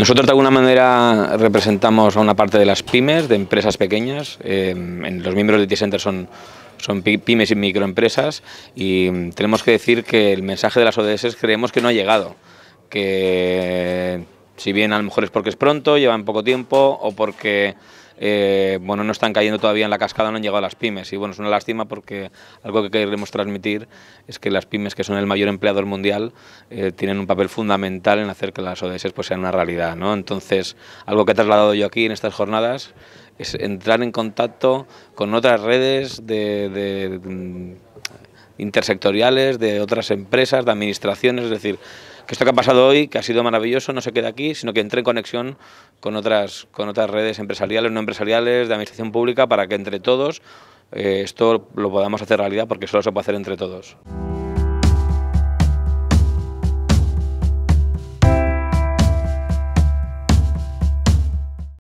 Nosotros de alguna manera representamos a una parte de las pymes, de empresas pequeñas. Eh, los miembros de T-Center son, son pymes y microempresas y tenemos que decir que el mensaje de las ODS creemos que no ha llegado. Que si bien a lo mejor es porque es pronto, llevan poco tiempo o porque eh, bueno, no están cayendo todavía en la cascada, no han llegado a las pymes. Y bueno, es una lástima porque algo que queremos transmitir es que las pymes, que son el mayor empleador mundial, eh, tienen un papel fundamental en hacer que las ODS pues, sean una realidad. ¿no? Entonces, algo que he trasladado yo aquí en estas jornadas es entrar en contacto con otras redes de, mm, intersectoriales, de otras empresas, de administraciones, es decir, que esto que ha pasado hoy, que ha sido maravilloso, no se queda aquí, sino que entre en conexión con otras, con otras redes empresariales, no empresariales, de administración pública, para que entre todos eh, esto lo podamos hacer realidad, porque solo se puede hacer entre todos.